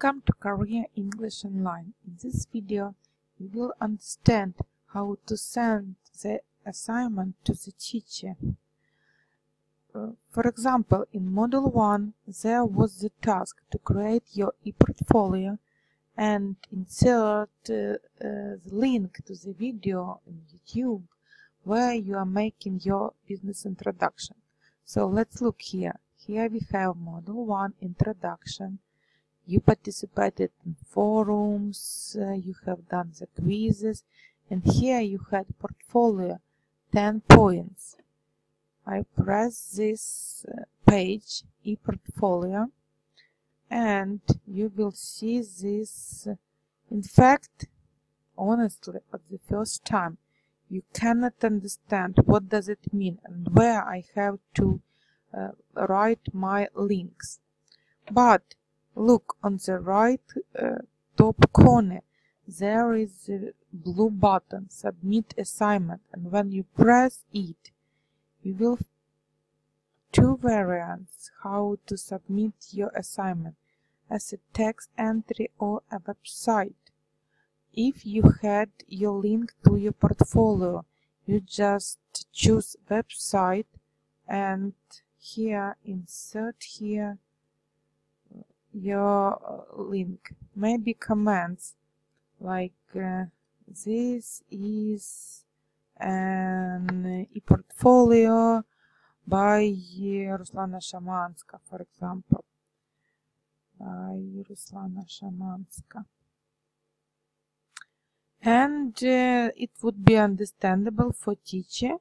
Welcome to Career English Online. In this video, you will understand how to send the assignment to the teacher. Uh, for example, in Module 1, there was the task to create your e-portfolio and insert uh, uh, the link to the video in YouTube where you are making your business introduction. So let's look here. Here we have Module 1 Introduction you participated in forums, uh, you have done the quizzes, and here you had portfolio 10 points. I press this uh, page, e-portfolio, and you will see this. In fact, honestly, at the first time, you cannot understand what does it mean and where I have to uh, write my links. But Look on the right uh, top corner. There is a blue button, Submit Assignment, and when you press it, you will two variants how to submit your assignment as a text entry or a website. If you had your link to your portfolio, you just choose website and here insert here your uh, link. Maybe comments like uh, this is an e-portfolio by Ruslana Shamanska, for example. By Ruslana Shamanska. And uh, it would be understandable for teacher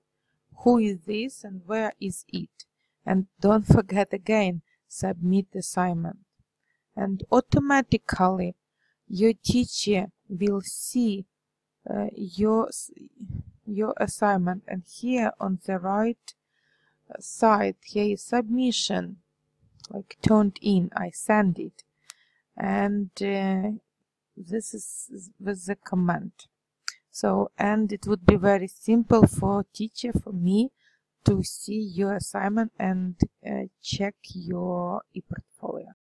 who is this and where is it. And don't forget again, submit assignment and automatically your teacher will see uh, your your assignment and here on the right uh, side here is submission like turned in I send it. And uh, this is with the command. So and it would be very simple for teacher for me to see your assignment and uh, check your e-portfolio